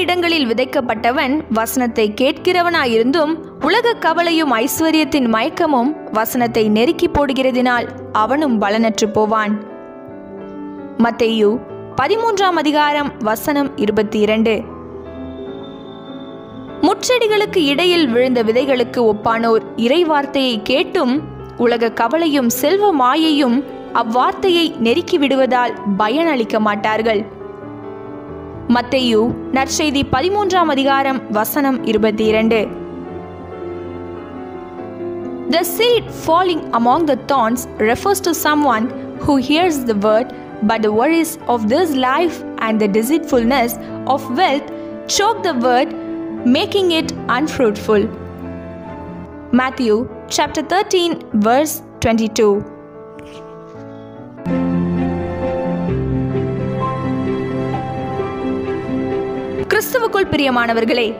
இடங்களில் விதைக்கப்பட்டவன் வசனத்தை கேட்கிறவனாயிருந்தும் உலக கவலையும் ஐஸ்வர்யத்தின் மயக்கமும் வசனத்தை நெருக்கி போடுகிறதினால் அவனும் பலனற்று போவான். மத்தேயு பதிமூன்றாம் அதிகாரம் வசனம் இருபத்தி இரண்டு முச்செடிகளுக்கு இடையில் விழுந்த விதைகளுக்கு ஒப்பானோர் இறை வார்த்தையை கேட்டும் உலக கவலையும் செல்வ மாயையும் அவ்வார்த்தையை நெருக்கி விடுவதால் பயனளிக்க மாட்டார்கள். மத்தேயு நற்செய்தி பதிமூன்றாம் அதிகாரம் வசனம் இருபத்தி இரண்டு The seed falling among the thorns refers to someone who hears the word, but the worries of this life and the deceitfulness of wealth choke the word, making it unfruitful. Matthew chapter 13, verse 22. கிறிஸ்துவுக்குள் பிரியமானவர்களே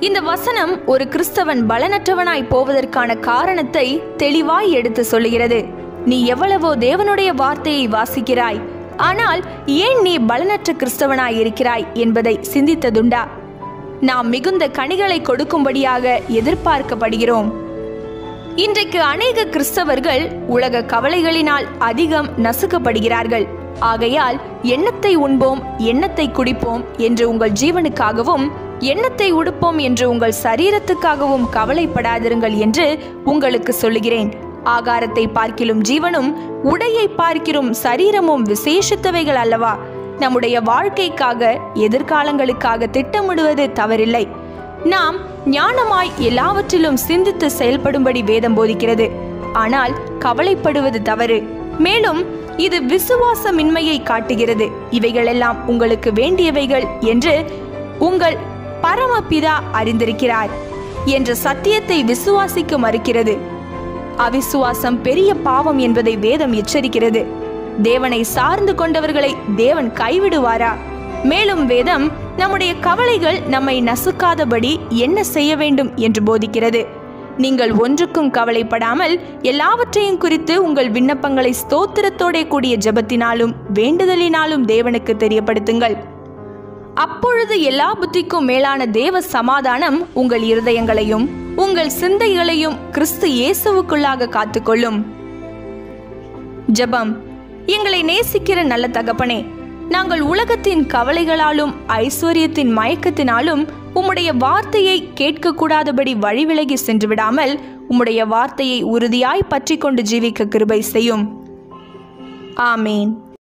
இந்த வசனம் ஒரு கிறிஸ்தவன் பலனற்றவனாய் போவதற்கான காரணத்தை தெளிவாய் எடுத்து சொல்லுகிறது. நீ எவ்வளவோ தேவனுடைய வார்த்தையை வாசிக்கிறாய் ஆனால் ஏன் நீ பலனற்ற கிறிஸ்தவனாய் இருக்கிறாய் என்பதை சிந்தித்ததுண்டா? நாம் மிகுந்த கனிகளை கொடுக்கும்படியாக எதிர்பார்க்கப்படுகிறோம். இன்றைக்கு அநேக கிறிஸ்தவர்கள் உலக கவலைகளினால் அதிகம் நசுக்கப்படுகிறார்கள். ஆகையால் எண்ணத்தை உண்போம் எண்ணத்தை குடிப்போம் என்று உங்கள் ஜீவனுக்காகவும் எண்ணத்தை உடுப்போம் என்று உங்கள் சரீரத்துக்காகவும் கவலைப்படாதிருங்கள் என்று உங்களுக்கு சொல்லுகிறேன். ஆகாரத்தை பார்க்கிலும் ஜீவனும் உடையை பார்க்கிலும் சரீரமும் விசேஷித்தவைகள் அல்லவா? நம்முடைய வாழ்க்கைக்காக எதிர்காலங்களுக்காக திட்டமிடுவது தவறில்லை. நாம் ஞானமாய் எல்லாவற்றிலும் சிந்தித்து செயல்படும்படி வேதம் போதிக்கிறது. ஆனால் கவலைப்படுவது தவறு. மேலும் இது விசுவாசமின்மையை காட்டுகிறது. இவைகளெல்லாம் உங்களுக்கு வேண்டியவைகள் என்று உங்கள் பரமபிதா அறிந்திருக்கிறார் என்ற சத்தியத்தை விசுவாசிக்க மறுக்கிறது. அவிசுவாசம் பெரிய பாவம் என்பதை வேதம் எச்சரிக்கிறது. தேவனை சார்ந்து கொண்டவர்களை தேவன் கைவிடுவாரா? மேலும் வேதம் நம்முடைய கவலைகள் நம்மை நசுக்காதபடி என்ன செய்ய வேண்டும்? என்று போதிக்கிறது. நீங்கள் ஒன்றுக்கும் கவலைப்படாமல் எல்லாவற்றையும் குறித்து உங்கள் விண்ணப்பங்களை ஸ்தோத்திரத்தோட கூடிய ஜெபத்தினாலும் வேண்டுதலினாலும் தேவனுக்கு தெரியப்படுத்துங்கள். அப்பொழுது எல்லா புத்திக்கும் மேலான தேவ சமாதானம் உங்கள் இருதயங்களையும் உங்கள் சிந்தைகளையும் கிறிஸ்து இயேசுவுக்குள்ளாக காத்துக்கொள்ளும். ஜெபம். எங்களை நேசிக்கிற நல்ல தகப்பனே நாங்கள் உலகத்தின் கவலைகளாலும் ஐஸ்வர்யத்தின் மயக்கத்தினாலும் உம்முடைய வார்த்தையை கேட்கக்கூடாதபடி வழிவிலகி சென்று விடாமல் உம்முடைய வார்த்தையை உறுதியாய் பற்றி கொண்டு ஜீவிக்க கிருபை செய்யும். ஆமேன்.